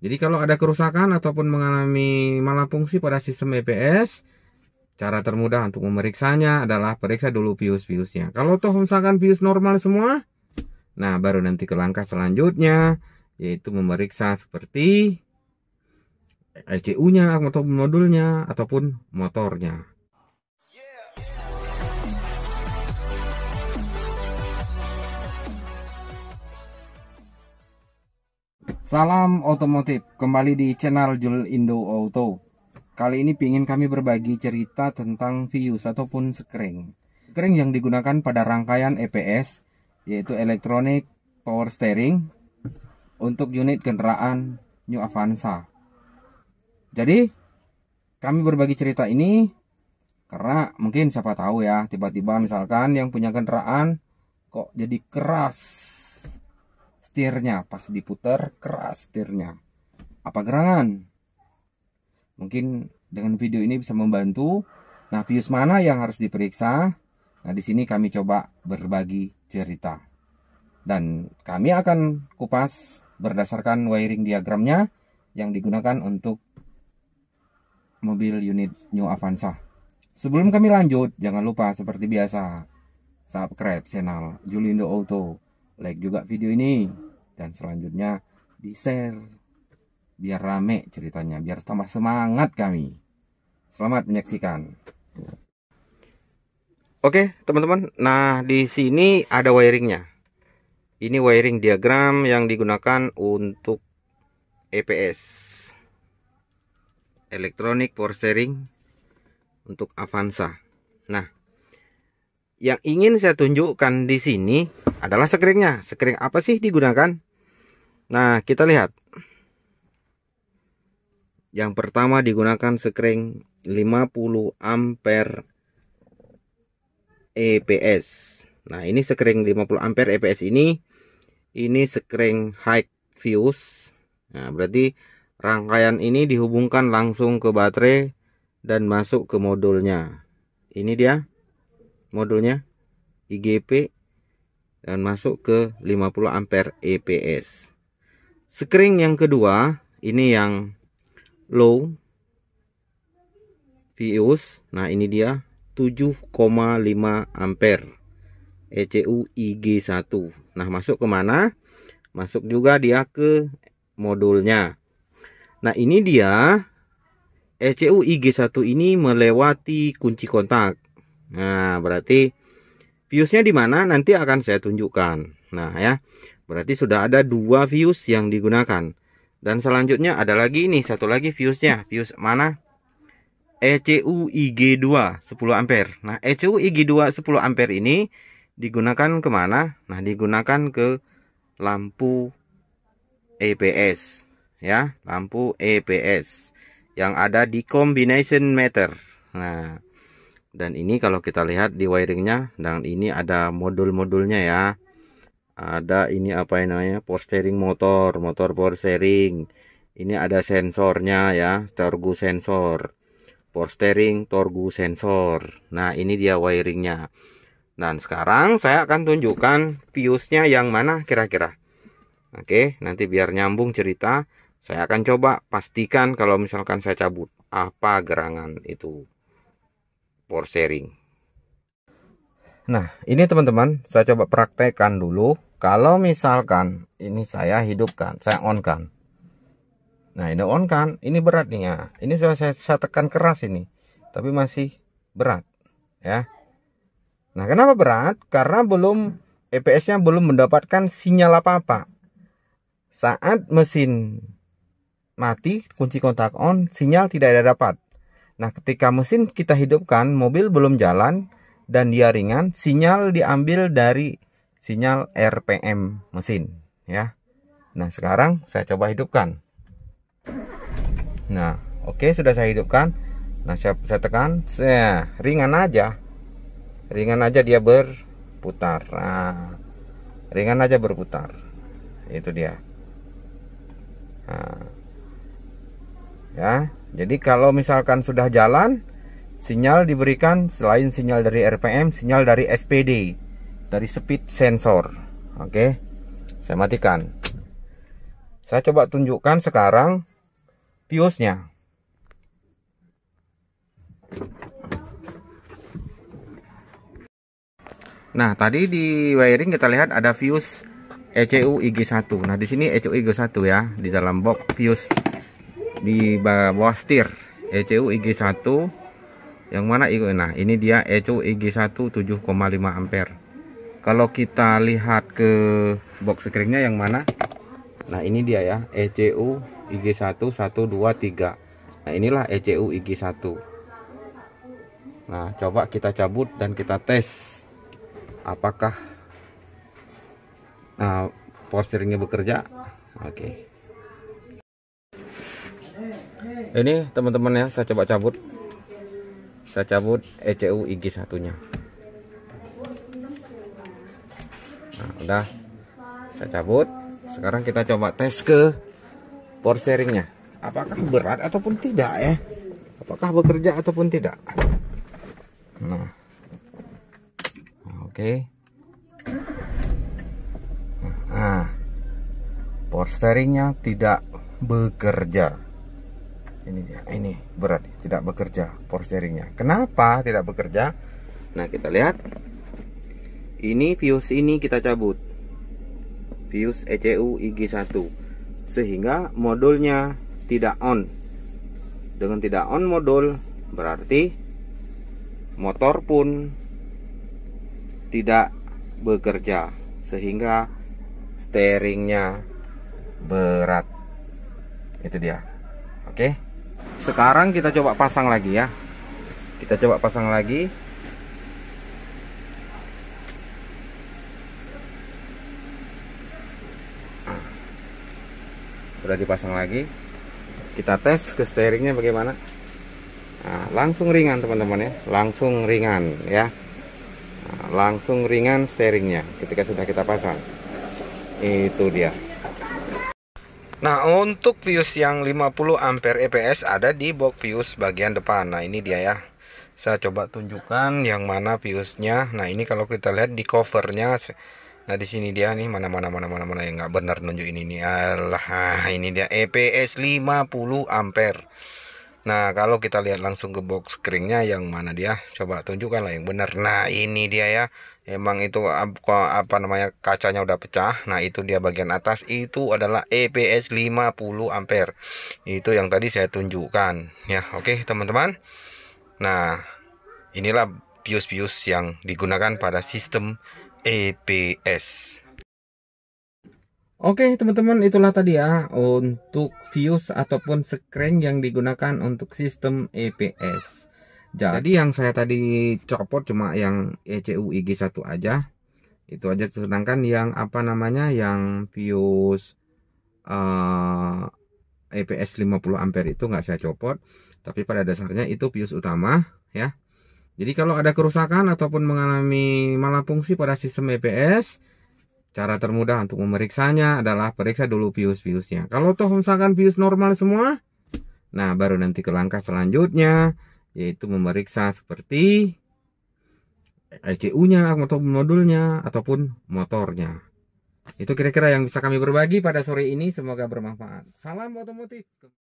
Jadi kalau ada kerusakan ataupun mengalami malafungsi pada sistem EPS, cara termudah untuk memeriksanya adalah periksa dulu fuse-fuse-nya. Kalau toh misalkan fuse normal semua, nah baru nanti ke langkah selanjutnya yaitu memeriksa seperti ECU-nya atau modulnya ataupun motornya. Salam otomotif, kembali di channel Jul Indo Auto. Kali ini ingin kami berbagi cerita tentang fuse ataupun sekring. Sekring yang digunakan pada rangkaian EPS, yaitu Electronic Power Steering, untuk unit kendaraan New Avanza. Jadi, kami berbagi cerita ini karena mungkin siapa tahu ya, tiba-tiba misalkan yang punya kendaraan kok jadi keras setirnya pas diputar keras setirnya. Apa gerangan? Mungkin dengan video ini bisa membantu. Nah fuse mana yang harus diperiksa? Nah di sini kami coba berbagi cerita. Dan kami akan kupas berdasarkan wiring diagramnya yang digunakan untuk mobil unit New Avanza. Sebelum kami lanjut jangan lupa seperti biasa subscribe channel Julindo Auto like juga video ini. Dan selanjutnya di share biar rame ceritanya biar tambah semangat kami. Selamat menyaksikan. Oke teman-teman. Nah di sini ada wiringnya. Ini wiring diagram yang digunakan untuk EPS Electronic Power Steering untuk Avanza. Nah yang ingin saya tunjukkan di sini adalah sekringnya. Sekring apa sih digunakan? Nah, kita lihat. Yang pertama digunakan sekring 50 ampere EPS. Nah, ini sekring 50 ampere EPS ini ini sekring high fuse. Nah, berarti rangkaian ini dihubungkan langsung ke baterai dan masuk ke modulnya. Ini dia modulnya IGP dan masuk ke 50 ampere EPS. Screen yang kedua ini yang low Vius. Nah, ini dia 7,5 ampere ECU IG1. Nah, masuk ke mana? Masuk juga dia ke modulnya. Nah, ini dia ECU IG1 ini melewati kunci kontak. Nah, berarti fuse-nya di mana nanti akan saya tunjukkan. Nah, ya. Berarti sudah ada dua fuse yang digunakan. Dan selanjutnya ada lagi nih satu lagi fuse-nya. Fuse mana? ECU IG2 10 ampere. Nah, ECU IG2 10 ampere ini digunakan ke mana? Nah, digunakan ke lampu EPS ya, lampu EPS yang ada di combination meter. Nah, dan ini kalau kita lihat di wiringnya dan ini ada modul-modulnya ya. Ada ini apa yang namanya? Power steering motor motor power steering. Ini ada sensornya ya torgu sensor. Power steering torgu sensor. Nah ini dia wiringnya. Dan sekarang saya akan tunjukkan fuse nya yang mana kira-kira. Oke nanti biar nyambung cerita saya akan coba pastikan kalau misalkan saya cabut apa gerangan itu power sharing. Nah, ini teman-teman, saya coba praktekkan dulu. Kalau misalkan ini saya hidupkan, saya on kan. Nah, ini on kan, ini berat nih ya. Ini sudah saya, saya tekan keras ini, tapi masih berat, ya. Nah, kenapa berat? Karena belum EPS-nya belum mendapatkan sinyal apa-apa. Saat mesin mati, kunci kontak on, sinyal tidak ada dapat. Nah, ketika mesin kita hidupkan, mobil belum jalan dan dia ringan, sinyal diambil dari sinyal RPM mesin, ya. Nah, sekarang saya coba hidupkan. Nah, oke okay, sudah saya hidupkan. Nah, saya, saya tekan, saya ringan aja. Ringan aja dia berputar. Nah, ringan aja berputar. Itu dia. Nah, ya jadi kalau misalkan sudah jalan sinyal diberikan selain sinyal dari RPM sinyal dari SPD dari speed sensor oke saya matikan saya coba tunjukkan sekarang fuse-nya. Nah, tadi di wiring kita lihat ada fuse ECU IG1. Nah, di sini ECU IG1 ya, di dalam box fuse di bawah setir. ECU IG1 yang mana nah ini dia ECU IG1 7,5 ampere. Kalau kita lihat ke box screennya yang mana? Nah ini dia ya. ECU IG1 123 nah inilah ECU IG1 nah coba kita cabut dan kita tes apakah nah power bekerja. Oke. okay. Ini teman-teman ya saya coba cabut. Saya cabut ECU IG satunya. Nah udah. Saya cabut. Sekarang kita coba tes ke power steeringnya apakah berat ataupun tidak ya? Apakah bekerja ataupun tidak? Nah. Oke. Okay. nah power steeringnya tidak bekerja ini dia ini berat tidak bekerja power steeringnya kenapa tidak bekerja? Nah kita lihat. Ini fuse ini kita cabut. Fuse ECU IG1 sehingga modulnya tidak on. Dengan tidak on modul berarti motor pun tidak bekerja. Sehingga steeringnya berat. Itu dia. Oke? okay? Sekarang kita coba pasang lagi ya. Kita coba pasang lagi. Sudah dipasang lagi. Kita tes ke steeringnya bagaimana. Nah, langsung ringan teman-teman ya. Langsung ringan ya. Nah, langsung ringan steeringnya ketika sudah kita pasang. Itu dia Nah untuk fuse yang 50 ampere EPS ada di box fuse bagian depan. Nah ini dia ya. Saya coba tunjukkan yang mana fuse-nya. Nah ini kalau kita lihat di covernya. Nah di sini dia nih mana mana mana mana mana yang nggak benar nunjuk ini. Nih Allah ini dia. EPS 50 ampere Nah kalau kita lihat langsung ke box screennya yang mana dia? Coba tunjukkan lah yang benar. Nah ini dia ya. Emang itu apa namanya kacanya udah pecah. Nah itu dia bagian atas. Itu adalah EPS 50 ampere. Itu yang tadi saya tunjukkan. Ya oke teman-teman. Nah inilah fuse-fuse yang digunakan pada sistem EPS Oke teman-teman itulah tadi ya untuk fuse ataupun screen yang digunakan untuk sistem EPS jadi yang saya tadi copot cuma yang ECU IG1 aja. Itu aja sedangkan yang apa namanya yang fuse uh, EPS 50 ampere itu nggak saya copot, tapi pada dasarnya itu fuse utama ya. Jadi kalau ada kerusakan ataupun mengalami malah fungsi pada sistem EPS, cara termudah untuk memeriksanya adalah periksa dulu fuse-fuse-nya. Kalau toh misalkan fuse normal semua, nah baru nanti ke langkah selanjutnya yaitu memeriksa seperti ECU-nya atau modulnya ataupun motornya. Itu kira-kira yang bisa kami berbagi pada sore ini. Semoga bermanfaat. Salam otomotif.